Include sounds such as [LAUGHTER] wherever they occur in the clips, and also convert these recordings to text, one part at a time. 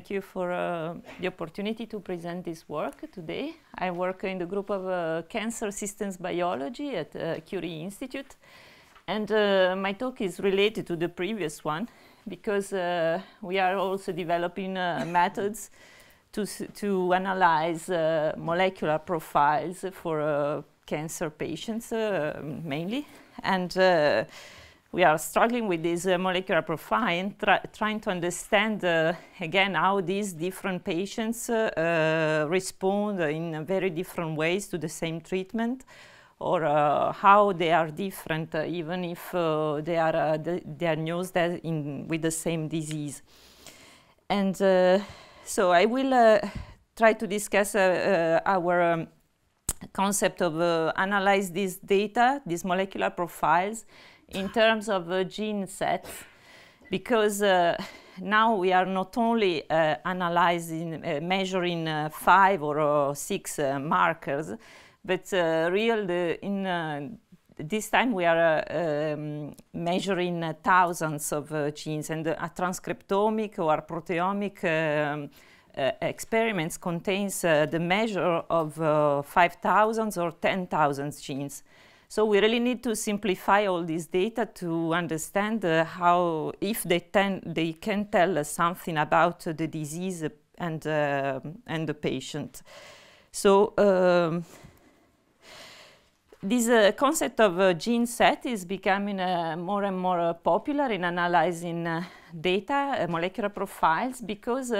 Thank you for uh, the opportunity to present this work today. I work in the group of uh, cancer systems biology at uh, Curie Institute. And uh, my talk is related to the previous one because uh, we are also developing uh, [LAUGHS] methods to, to analyze molecular profiles for cancer patients mainly. And we are struggling with this uh, molecular profile, trying to understand uh, again how these different patients uh, uh respond in very different ways to the same treatment, or uh, how they are different uh, even if they are diagnosed in, with the same disease. And so I will try to discuss our um, concept of analyze this data, these molecular profiles, in terms of uh, gene sets because uh, now we are not only uh, analyzing, uh, measuring uh, five or uh, six markers, but real in this time we are um, measuring thousands of genes and a transcriptomic or proteomic um, experiments contains the measure of uh, 5,000 or 10,000 genes. So we really need to simplify all this data to understand uh, how, if they, they can tell us something about uh, the disease and, uh, and the patient. So um, this uh, concept of a gene set is becoming uh, more and more uh, popular in analyzing data, molecular profiles, because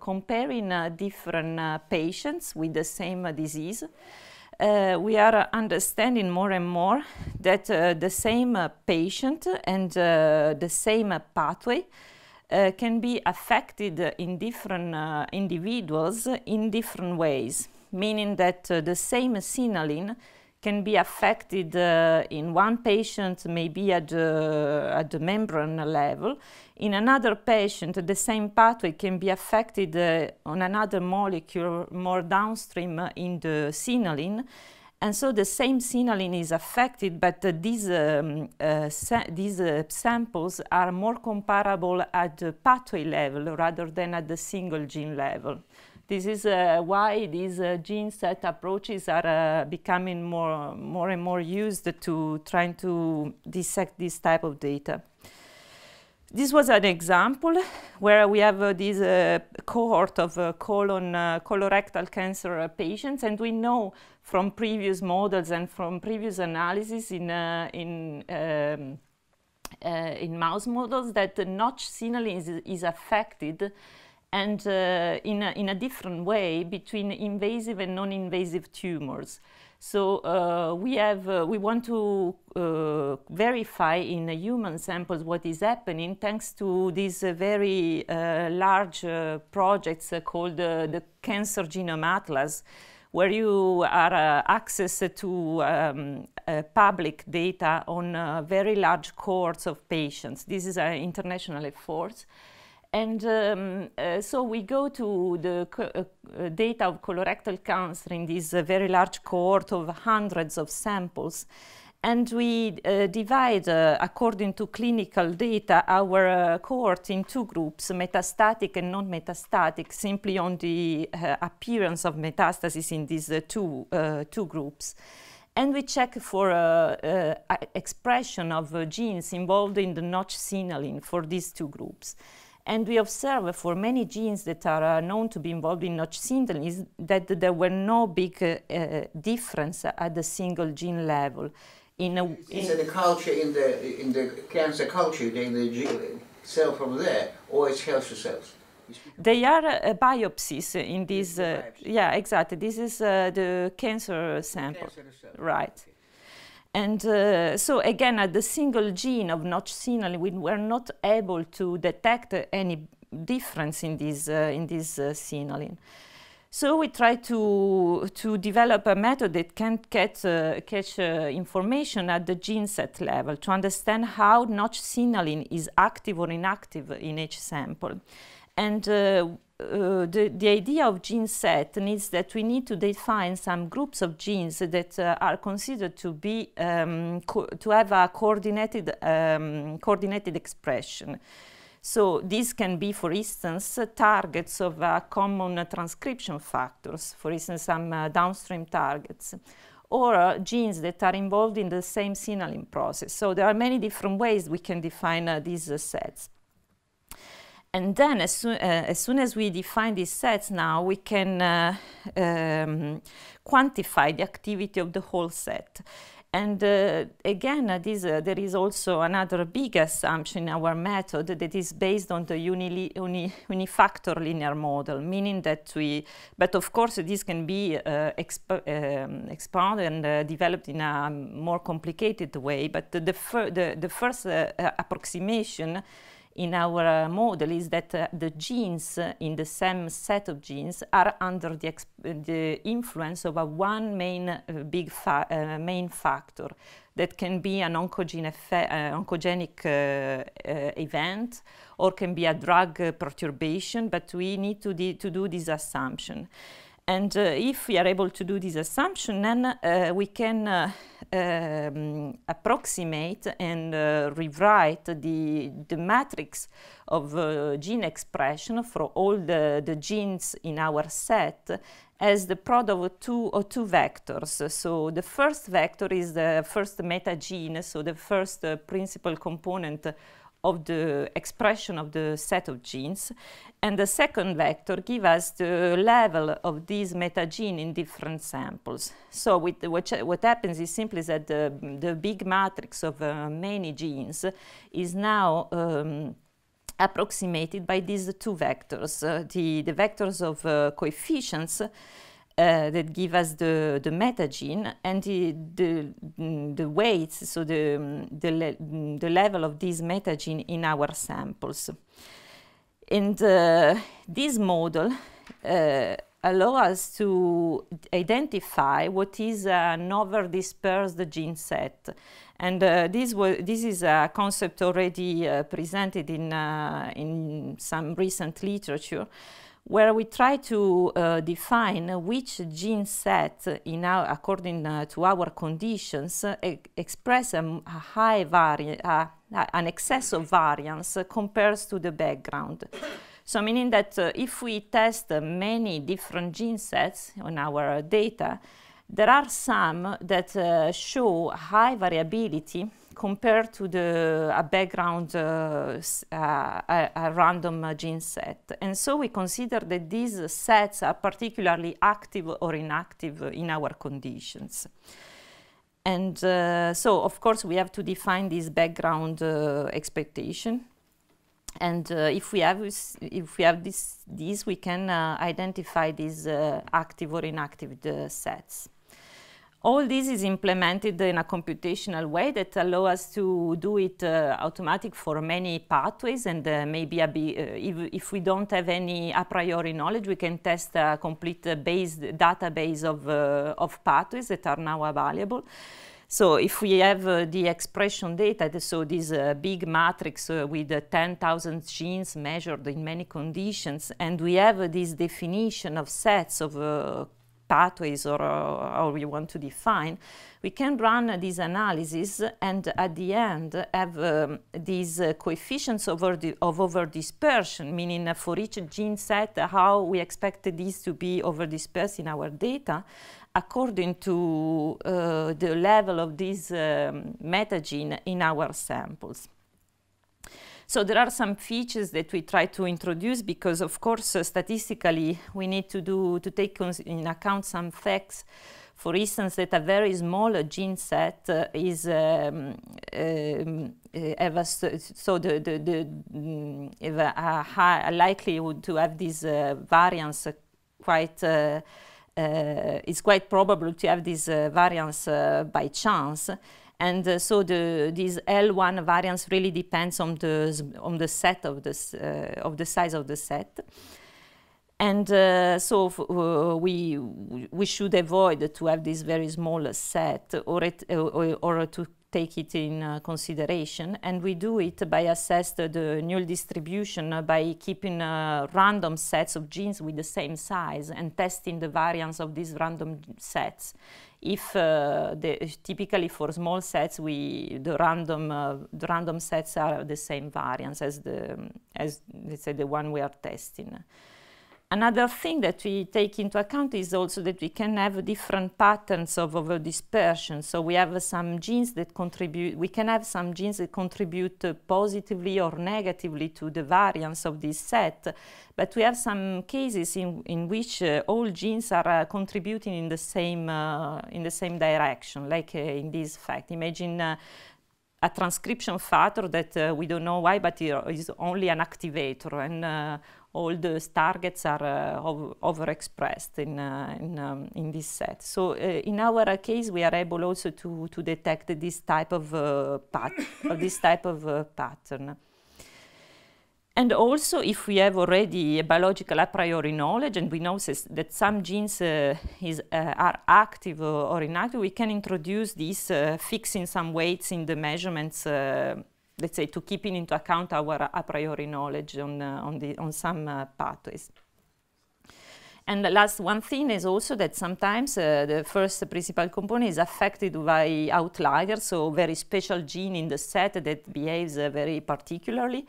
comparing different patients with the same disease uh, we are understanding more and more that uh, the same uh, patient and uh, the same pathway uh, can be affected in different uh, individuals in different ways, meaning that the same signaling can be affected uh, in one patient, maybe at the, at the membrane level. In another patient, the same pathway can be affected uh, on another molecule more downstream in the signaling. And so the same signaling is affected, but uh, these, um, uh, these uh, samples are more comparable at the pathway level rather than at the single gene level. This is uh, why these uh, gene set approaches are uh, becoming more, more and more used to trying to dissect this type of data. This was an example where we have uh, this uh, cohort of uh, colon, colorectal cancer patients, and we know from previous models and from previous analysis in, in um, in mouse models that the notch signaling is, is affected and uh, in, a, in a different way between invasive and non-invasive tumors. So uh, we have uh, we want to uh, verify in human samples what is happening thanks to these uh, very uh, large projects called the Cancer Genome Atlas, where you are access to um, public data on very large cohorts of patients. This is an international effort. And um, uh, so we go to the uh, uh, data of colorectal cancer in this uh, very large cohort of hundreds of samples. And we uh, divide, uh, according to clinical data, our cohort in two groups, metastatic and non-metastatic, simply on the appearance of metastasis in these two, two groups and we check for uh, uh, expression of uh, genes involved in the notch signaling for these two groups. And we observe for many genes that are uh, known to be involved in notch syndrome is that there were no big uh, uh, difference at the single gene level. In, a, in so the culture in the in the cancer culture, they the cell from there, or it's healthy cells. They are uh, biopsies in this. Uh, yeah, exactly. This is uh, the cancer sample. Cancer right. Okay. And uh, so again, at the single gene of notch signaling, we were not able to detect any difference in this, uh, in this uh, signaling. So we try to, to develop a method that can catch, uh, catch uh, information at the gene set level to understand how notch signaling is active or inactive in each sample. And uh, uh, the, the idea of gene set needs that we need to define some groups of genes that uh, are considered to be um, to have a coordinated um, coordinated expression. So these can be, for instance, targets of uh, common transcription factors, for instance, some uh, downstream targets, or uh, genes that are involved in the same signaling process. So there are many different ways we can define uh, these uh, sets. And then as, soo as, soon as we define these sets now, we can um, quantify the activity of the whole set. And uh, again, uh, this, uh, there is also another big assumption in our method that is based on the uni unifactor linear model, meaning that we, but of course this can be uh, exp um, expanded and uh, developed in a more complicated way, but the, the, the, first uh, approximation in our uh, model is that uh, the genes uh, in the same set of genes are under the, the influence of a one main uh, big fa uh, main factor that can be an oncogene oncogenic event or can be a drug perturbation, but we need to, to do this assumption. And uh, if we are able to do this assumption, then uh, we can uh, um, approximate and uh, rewrite the, the matrix of uh, gene expression for all the, the genes in our set as the product of two, or two vectors. So the first vector is the first metagene, so the first uh, principal component of the expression of the set of genes. And the second vector gives us the level of these metagene in different samples. So what, what happens is simply that the, the big matrix of uh, many genes is now um, approximated by these two vectors, uh, the, the vectors of uh, coefficients uh, that give us the, the metagene and the, the, the weights, so the, the, le the level of this metagene in our samples. And uh, this model uh, us to identify what is an over-dispersed gene set. And uh, this, this is a concept already uh, presented in, uh, in some recent literature where we try to uh, define which gene set, in our, according uh, to our conditions, uh, express a, a high variance, an excess of variance compares to the background. So meaning that uh, if we test many different gene sets on our data, there are some that uh, show high variability compared to the a background uh, a, a, random gene set. And so we consider that these sets are particularly active or inactive in our conditions. And uh, so, of course, we have to define this background uh, expectation. And uh, if we have if we have this, these, we can uh, identify these active or inactive sets. All this is implemented in a computational way that allow us to do it uh, automatic for many pathways and uh, maybe uh, if, if, we don't have any a priori knowledge, we can test a complete uh, base, database of, uh, of pathways that are now available. So if we have uh, the expression data, so this uh, big matrix uh, with 10,000 genes measured in many conditions, and we have this definition of sets of pathways or uh, we want to define, we can run uh, this analysis and at the end have um, these uh, coefficients over the, of over dispersion, meaning uh, for each gene set how we expect these to be over dispersed in our data according to uh, the level of this um, metagene in our samples. So there are some features that we try to introduce because, of course, uh, statistically, we need to do to take in account some facts. For instance, that a very small gene set uh, is um, um, uh, so the, the, the mm, a high likelihood to have this uh, variance quite uh, uh, it's quite probable to have this variance by chance. And uh, so the, this L1 variance really depends on the, on the set of, this, uh, of the size of the set. And uh, so uh, we, we should avoid to have this very small set or, it, or, or, to take it in uh, consideration. And we do it by assess the, the null distribution uh, by keeping uh, random sets of genes with the same size and testing the variance of these random sets. If uh, the, typically for small sets, we the random uh, the random sets are the same variance as the as let's say the one we are testing. Another thing that we take into account is also that we can have different patterns of overdispersion. So we have some genes that contribute, we can have some genes that contribute uh, positively or negatively to the variance of this set. But we have some cases in, in which uh, all genes are uh, contributing in the same, uh, in the same direction, like uh, in this fact. Imagine uh, a transcription factor that uh, we don't know why, but it is only an activator, and uh, all the targets are uh, ov overexpressed in, uh, in, um, in, this set. So uh, in our case, we are able also to, to detect this type of, uh, pat of [COUGHS] this type of pattern. And also, if we have already a biological a priori knowledge and we know that some genes uh, is, uh, are active or inactive, we can introduce these uh, fixing some weights in the measurements, uh, let's say, to keeping into account our a priori knowledge on, uh, on, the, on some uh, pathways. And the last one thing is also that sometimes uh, the first principal component is affected by outliers, so very special gene in the set that behaves uh, very particularly.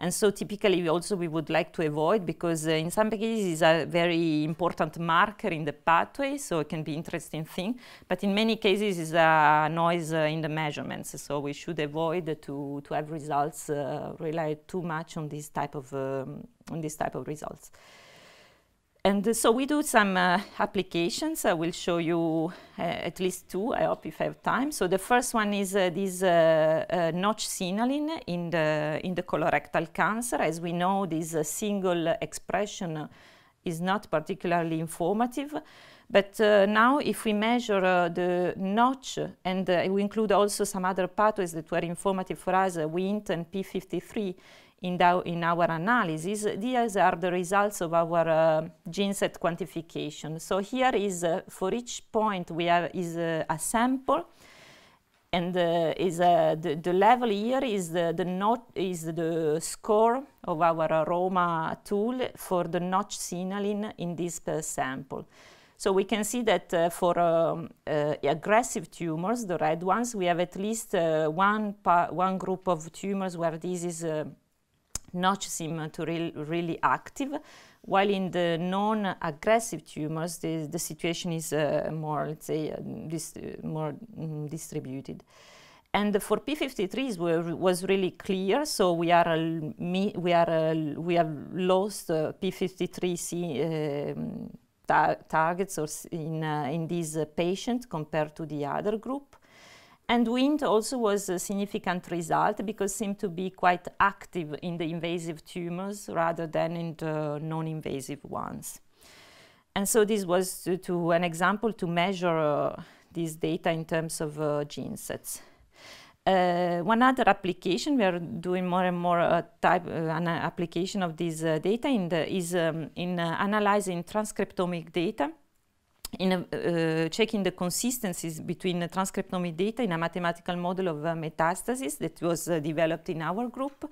And so typically we also we would like to avoid because uh, in some cases it's a very important marker in the pathway, so it can be interesting thing. But in many cases it's a noise uh, in the measurements, so we should avoid to, to have results uh, rely too much on this type of um, on this type of results. And uh, so we do some uh, applications. I will show you uh, at least two, I hope if I have time. So the first one is this notch signaling in the, in the colorectal cancer. As we know, this single expression is not particularly informative. But now if we measure the notch, and we include also some other pathways that were informative for us, WNT and P53, in, in our analysis, these are the results of our uh, gene set quantification. So here is, uh, for each point, we have is uh, a sample, and uh, is uh, the, the level here is the, the not is the score of our ROMA tool for the notch signaling in this uh, sample. So we can see that uh, for um, uh, aggressive tumors, the red ones, we have at least uh, one, one group of tumors where this is not seem to re really active, while in the non-aggressive tumors, the, the situation is uh, more, let's say, uh, more mm, distributed. And for P53s was really clear. So we are uh, we are uh, we have lost uh, P53C um, ta targets in uh, in this patient compared to the other group. And Wnt also was a significant result because it seemed to be quite active in the invasive tumors rather than in the non-invasive ones. And so this was to, to an example to measure uh, this data in terms of uh, gene sets. Uh, one other application, we are doing more and more uh, type uh, an application of this uh, data in the, is um, in analyzing transcriptomic data in uh, checking the consistencies between the transcriptomic data in a mathematical model of uh, metastasis that was uh, developed in our group.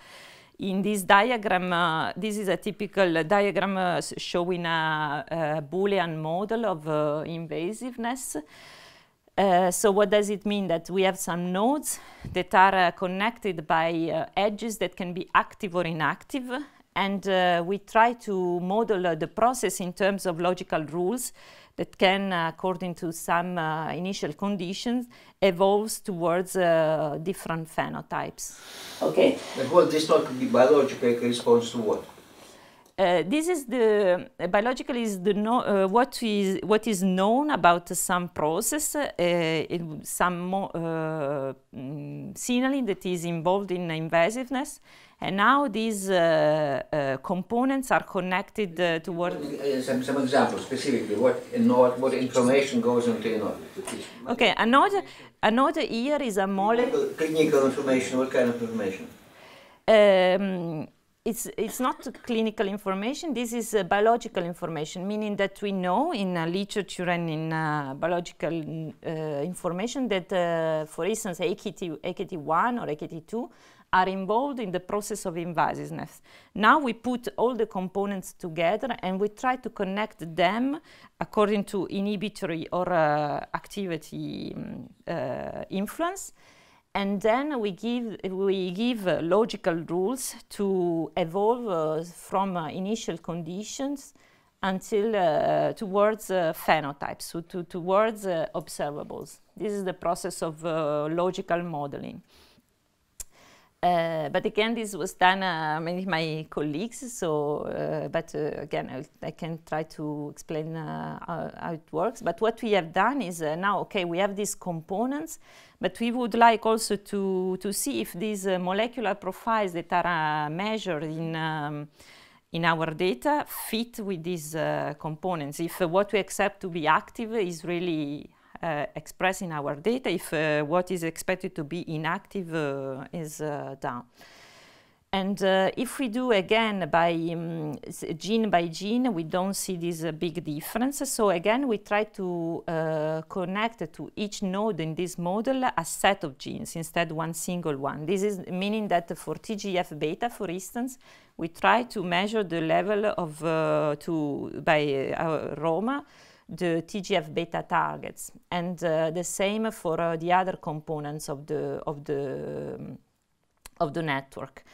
In this diagram, uh, this is a typical diagram uh, showing a, a, Boolean model of uh, so what does it mean? That we have some nodes that are connected by edges that can be active or inactive and uh, we try to model uh, the process in terms of logical rules that can, uh, according to some uh, initial conditions, evolves towards uh, different phenotypes. Okay. And what this not be biological response to what? Uh, this is the uh, biological is the no, uh, what is what is known about some process, some mm, signaling that is involved in invasiveness, and now these uh, uh, components are connected uh, toward... Uh, some, some examples, specifically, what, in what information goes into a node? Okay, another node, a node here is a molecule... Clinical information, what kind of information? Um, it's, it's not clinical information, this is uh, biological information, meaning that we know in uh, literature and in uh, biological uh, information that, uh, for instance, AKT, AKT1 or AKT2 are involved in the process of invasiveness. Now we put all the components together and we try to connect them according to inhibitory or uh, activity um, influence and then we give, we give uh, logical rules to evolve uh, from uh, initial conditions until uh, towards uh, phenotypes, so to, towards uh, observables. This is the process of logical modeling. Uh, but again, this was done uh, with my colleagues. So, uh, but uh, again, I, I, can try to explain uh, how, how, it works. But what we have done is uh, now, okay, we have these components, but we would like also to to see if these molecular profiles that are measured in um, in our data fit with these components. If what we accept to be active is really expressed in our data if uh, what is expected to be inactive uh, is down. And uh, if we do again by um, gene by gene, we don't see this uh, big difference. So again, we try to uh, connect to each node in this model a set of genes instead one single one. This is meaning that for TGF beta, for instance, we try to measure the level of to by ROMA the TGF beta targets, and uh, the same for uh, the other components of the of the um, of the network.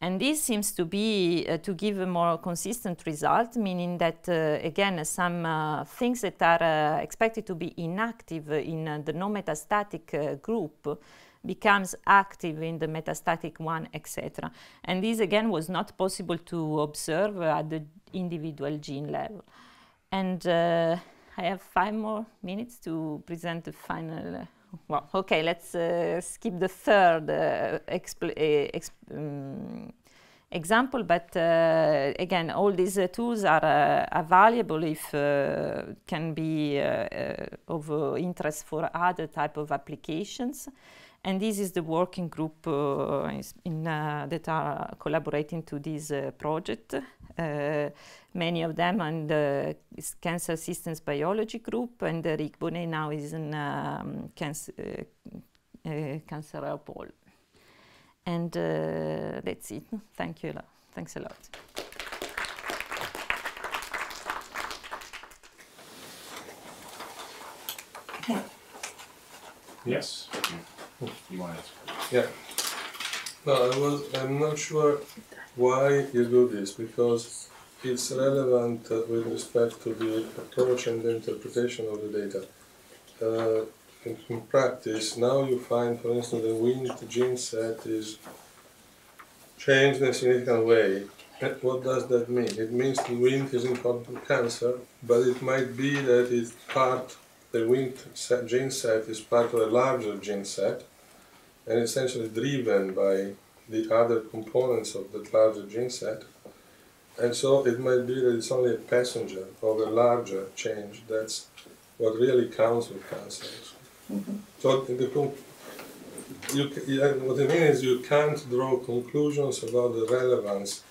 And this seems to be uh, to give a more consistent result, meaning that uh, again some uh, things that are uh, expected to be inactive in the non-metastatic group becomes active in the metastatic one, etc. And this again was not possible to observe at the individual gene level. And I have five more minutes to present the final. Uh, well, okay, let's uh, skip the third uh, um, example, but again, all these tools are, are valuable if can be of interest for other type of applications. And this is the working group in, that are collaborating to this project. Uh, many of them on the cancer systems biology group, and uh, Rick Bonnet now is in um, cancer, uh, uh, cancer pole. And uh, that's it. Thank you. Thanks a lot. Yes. You want to? Yeah. No, I was. I'm not sure why you do this because it's relevant with respect to the approach and the interpretation of the data. Uh, in, in, practice, now you find, for instance, the Wnt gene set is changed in a significant way. What does that mean? It means the Wnt is for cancer, but it might be that it's part, the Wnt gene set is part of a larger gene set, and essentially driven by the other components of the larger gene set. And so it might be that it's only a passenger of a larger change. That's what really counts with cancer. Mm-hmm. So the, you, what I mean is you can't draw conclusions about the relevance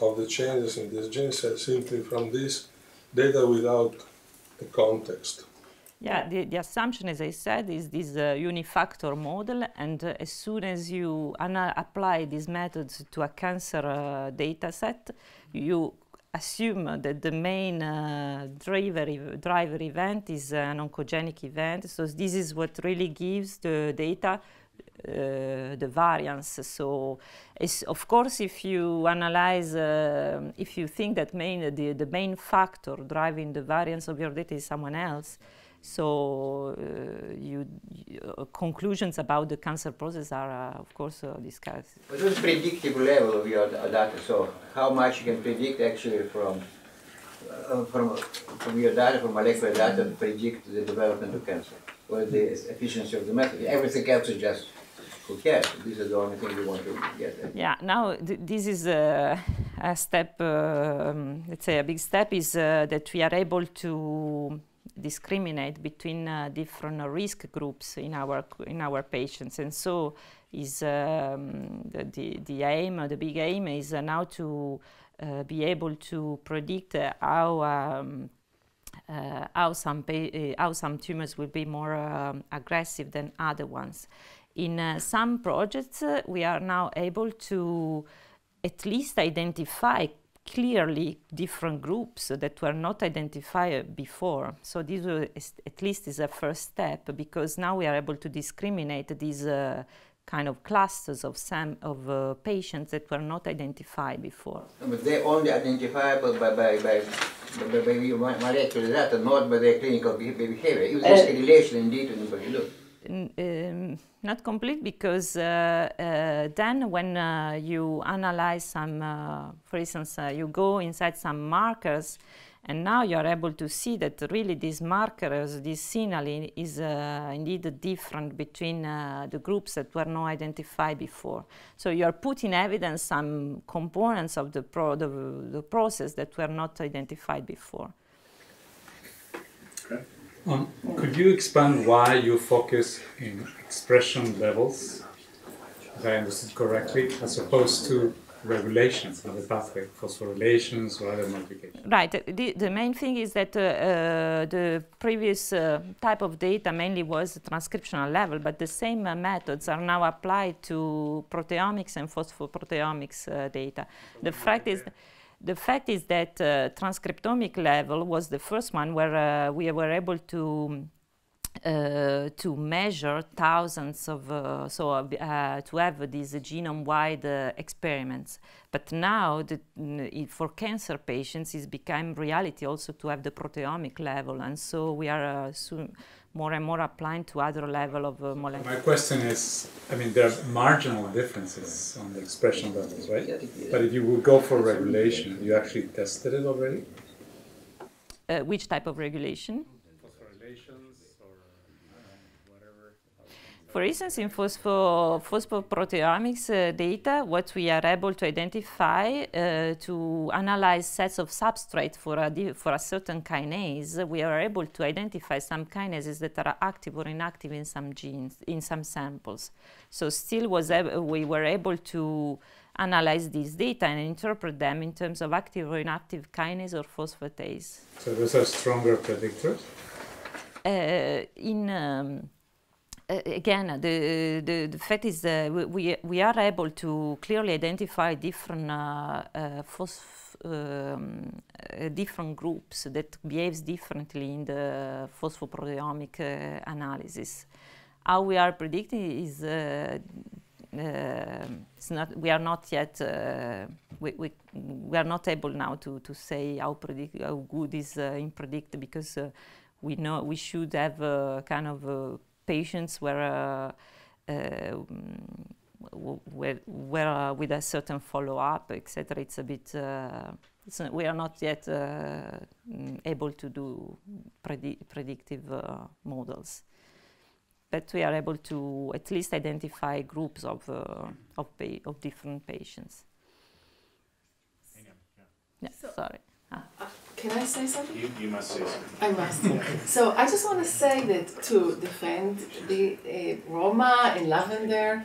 of the changes in this gene set simply from this data without the context. Yeah, the, the assumption, as I said, is this uh, unifactor model, and uh, as soon as you apply these methods to a cancer uh, data set, you assume that the main uh, driver, ev driver event is an oncogenic event. So this is what really gives the data uh, the variance. So, of course, if you analyze, uh, if you think that main, the, the main factor driving the variance of your data is someone else, so uh, you, uh, conclusions about the cancer process are, uh, of course, uh, discussed. What is the predictive level of your data? So how much you can predict actually from uh, from, from your data, from molecular data, to predict the development of cancer? What is the efficiency of the method? Everything else is just who cares? This is the only thing you want to get at. Yeah, now th this is a, a step, um, let's say a big step is uh, that we are able to discriminate between uh, different risk groups in our in our patients, and so is um, the, the, aim, the big aim is now to uh, be able to predict how um, uh, how some uh, how some tumors will be more um, aggressive than other ones. In some projects, we are now able to at least identify clearly different groups that were not identified before. So this is, at least is a first step because now we are able to discriminate these uh, kind of clusters of some of uh, patients that were not identified before. But they only identifiable by by by by, by molecular data, not by their clinical behavior. Is this uh, relation indeed in you look? Um, not complete because uh, uh, then when uh, you analyze some, for instance, you go inside some markers and now you are able to see that really these markers, this signaling is uh, indeed different between uh, the groups that were not identified before. So you are putting evidence some components of the, pro the, the process that were not identified before. Okay. Um, could you expand why you focus in expression levels, if I understood correctly, as opposed to regulations of the pathway, phosphorylations or other modifications. Right. The, the main thing is that uh, uh, the previous uh, type of data mainly was transcriptional level, but the same uh, methods are now applied to proteomics and phosphoproteomics uh, data. The fact is. The fact is that uh, transcriptomic level was the first one where we were able to uh, to measure thousands of, uh, so uh, to have these genome-wide uh, experiments. But now, the, for cancer patients, it's become reality also to have the proteomic level, and so we are uh, soon more and more applying to other level of uh, molecular. My question is, I mean, there are marginal differences on the expression levels, right? But if you would go for regulation, you actually tested it already? which type of regulation? For instance, in phospho phosphoproteomics uh, data, what we are able to identify uh, to analyze sets of substrate for a, for a certain kinase, we are able to identify some kinases that are active or inactive in some genes, in some samples. So still was we were able to analyze these data and interpret them in terms of active or inactive kinase or phosphatase. So those are stronger predictors? Uh, in um, uh, again, the, the, the fact is uh, we, we are able to clearly identify different uh, um, different groups that behaves differently in the phosphoproteomic analysis. How we are predicting is uh, not, we are not yet, uh, we, we, we, are not able now to, to say how, predict, how good is uh, in predict because we know we should have kind of patients were uh, uh, were, were uh, with a certain follow-up, etc. It's a bit, it's a, we are not yet mm, able to do predi predictive models but we are able to at least identify groups of, uh, of, of, different patients. Yeah, so, sorry. Ah. Can I say something? You, you must say something. I must. so I just want to say that to defend the uh, Roma and Lavender,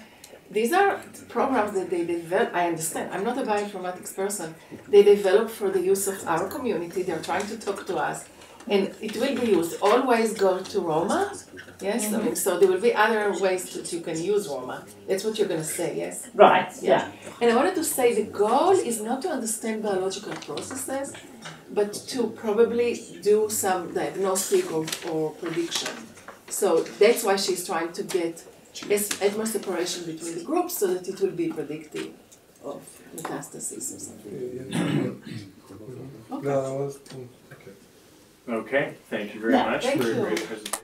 these are programs that they develop. I understand. I'm not a bioinformatics person. They develop for the use of our community. They're trying to talk to us, and it will be used. Always go to Roma Yes, I mean, mm-hmm. so there will be other ways that you can use Roma. That's what you're going to say, yes? Right, yeah. And I wanted to say the goal is not to understand biological processes, but to probably do some diagnostic or, or prediction. So that's why she's trying to get as, as much separation between the groups so that it will be predictive of metastasis or something. Okay. Okay, thank you very Yeah, much for you. great presentation.